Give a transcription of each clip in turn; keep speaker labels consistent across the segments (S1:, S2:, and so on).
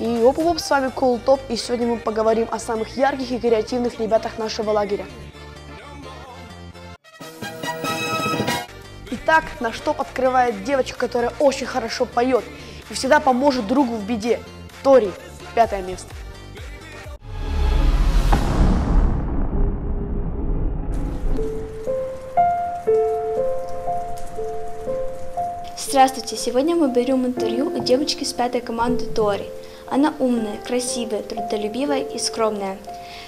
S1: Оп-оп, с вами Cool Top, и сегодня мы поговорим о самых ярких и креативных ребятах нашего лагеря. Итак, наш топ открывает девочка, которая очень хорошо поет и всегда поможет другу в беде. Тори, пятое место.
S2: Здравствуйте! Сегодня мы берем интервью у девочки с пятой команды Тори. Она умная, красивая, трудолюбивая и скромная.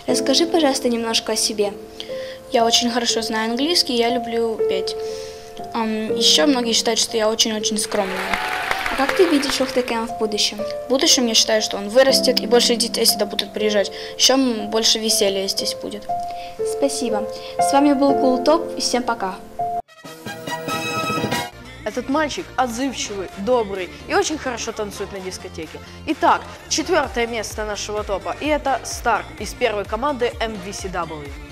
S2: Расскажи, пожалуйста, немножко о себе.
S3: Я очень хорошо знаю английский, я люблю петь. Еще многие считают, что я очень-очень скромная.
S2: А как ты видишь Ухтекем в будущем?
S3: В будущем я считаю, что он вырастет и больше детей сюда будут приезжать. Еще больше веселья здесь будет.
S2: Спасибо. С вами был Cool Top и всем пока.
S1: Этот мальчик отзывчивый, добрый и очень хорошо танцует на дискотеке. Итак, четвертое место нашего топа. И это Старк из первой команды MVCW.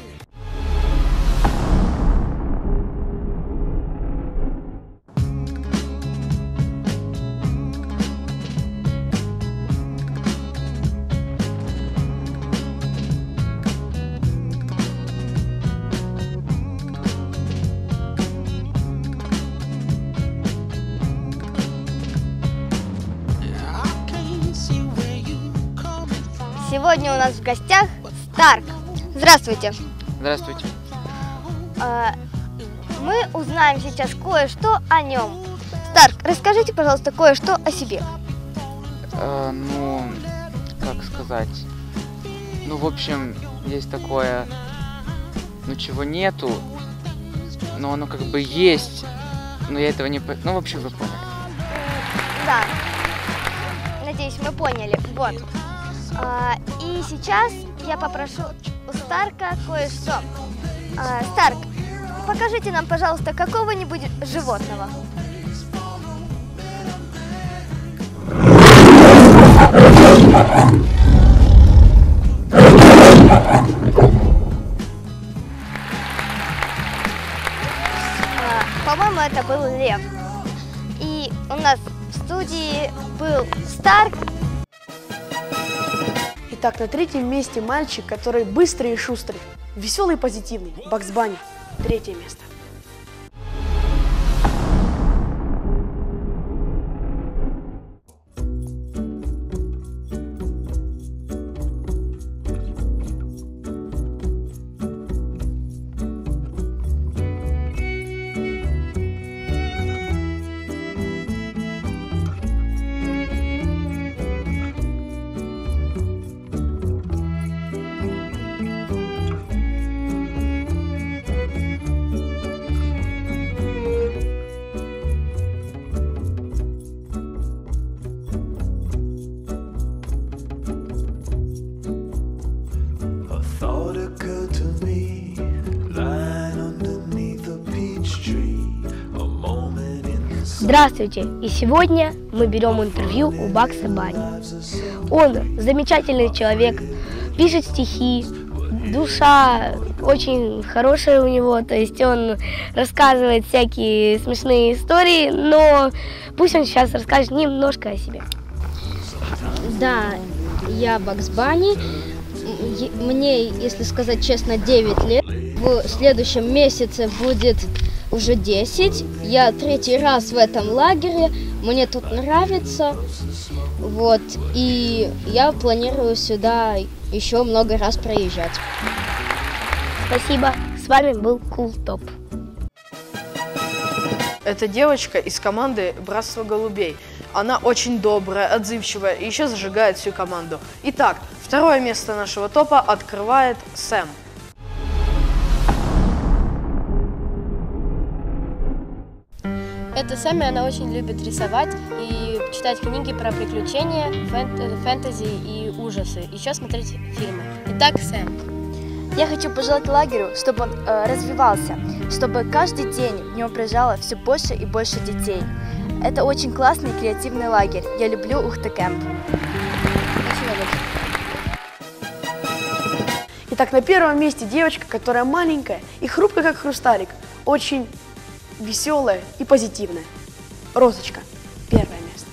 S4: Сегодня у нас в гостях Старк. Здравствуйте.
S5: Здравствуйте.
S4: А, мы узнаем сейчас кое-что о нем. Старк, расскажите, пожалуйста, кое-что о себе.
S5: Э, ну, как сказать? Ну, в общем, есть такое, ну, чего нету, но оно как бы есть, но я этого не... Ну, в общем, вы поняли.
S4: Да. Надеюсь, мы поняли. Вот. А, и сейчас я попрошу у Старка кое-что. А, Старк, покажите нам, пожалуйста, какого-нибудь животного. А, По-моему, это был лев. И у нас в студии был Старк,
S1: Итак, на третьем месте мальчик, который быстрый и шустрый, веселый и позитивный, Бакс Банни, третье место.
S6: Здравствуйте! И сегодня мы берем интервью у Бакса Бани. Он замечательный человек, пишет стихи, душа очень хорошая у него, то есть он рассказывает всякие смешные истории, но пусть он сейчас расскажет немножко о себе.
S7: Да, я Бакс Банни. Е- Мне, если сказать честно, 9 лет. В следующем месяце будет уже 10. Я третий раз в этом лагере. Мне тут нравится. Вот. И я планирую сюда еще много раз проезжать.
S6: Спасибо. С вами был Cool Top.
S1: Это девочка из команды Братство Голубей. Она очень добрая, отзывчивая и еще зажигает всю команду. Итак, второе место нашего топа открывает Сэм.
S8: Это Сами, она очень любит рисовать и читать книги про приключения, фэн- э, фэнтези и ужасы. Еще смотреть фильмы. Итак, Сэм.
S2: Я хочу пожелать лагерю, чтобы он э, развивался, чтобы каждый день в него приезжало все больше и больше детей. Это очень классный и креативный лагерь. Я люблю Ухты-кэмп.
S1: Итак, на первом месте девочка, которая маленькая и хрупкая, как хрусталик. Очень веселая и позитивная. Розочка, первое место.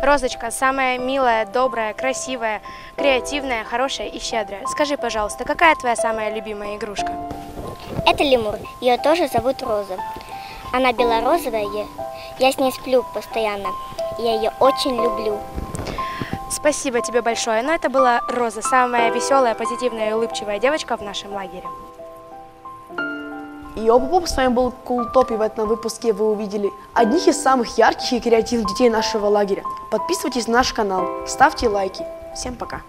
S9: Розочка самая милая, добрая, красивая, креативная, хорошая и щедрая. Скажи, пожалуйста, какая твоя самая любимая игрушка?
S10: Это лемур. Ее тоже зовут Роза. Она белорозовая. Я с ней сплю постоянно. Я ее очень люблю.
S9: Спасибо тебе большое. Но это была Роза, самая веселая, позитивная и улыбчивая девочка в нашем лагере.
S11: И оп с вами был Култоп, и в этом выпуске вы увидели одних из самых ярких и креативных детей нашего лагеря. Подписывайтесь на наш канал, ставьте лайки. Всем пока!